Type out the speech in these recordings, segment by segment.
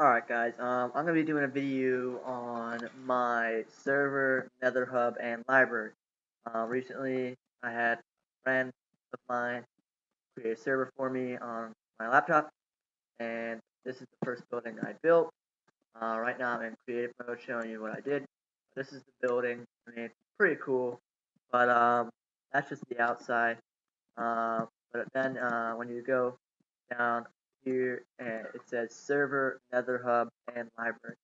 Alright guys, um, I'm going to be doing a video on my server, nether hub, and library. Uh, recently, I had a friend of mine create a server for me on my laptop, and this is the first building I built. Uh, right now I'm in creative mode showing you what I did. This is the building, I mean, it's pretty cool, but um, that's just the outside. Uh, but then uh, when you go down here and it says server, nether hub, and library.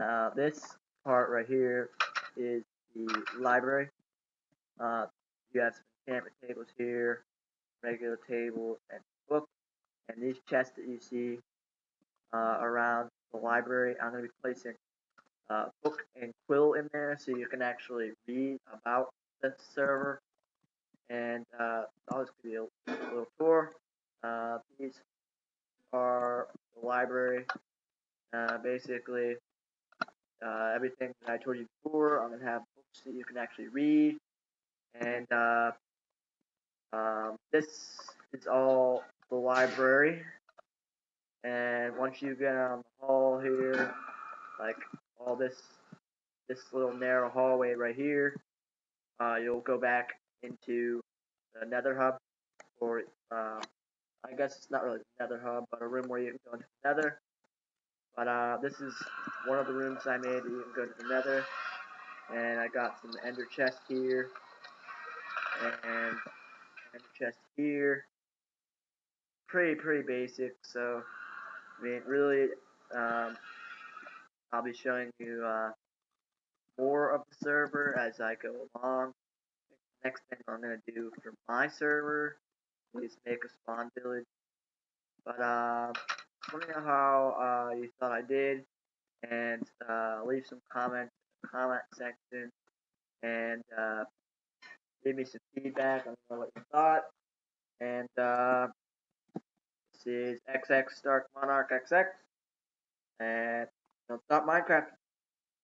Uh, this part right here is the library. Uh, you have some enchantment tables here, regular tables, and books. And these chests that you see uh, around the library, I'm going to be placing uh, book and quill in there so you can actually read about the server. And uh, just give you a little tour. Uh, these are the library. Uh, basically, uh, everything that I told you before. I'm gonna have books that you can actually read, and uh, um, this is all the library. And once you get on the hall here, like all this, this little narrow hallway right here, uh, you'll go back into the Nether Hub, or uh, I guess it's not really the nether hub, but a room where you can go into the nether. But uh, this is one of the rooms I made you can go to the nether. And I got some ender chest here. And ender chest here. Pretty, pretty basic. So, I mean, really, um, I'll be showing you uh, more of the server as I go along. Next thing I'm going to do for my server please make a spawn village. But uh, let me know how uh, you thought I did, and uh, leave some comments in the comment section, and uh, give me some feedback on what you thought. And uh, this is XX Dark Monarch XX, and don't stop Minecraft.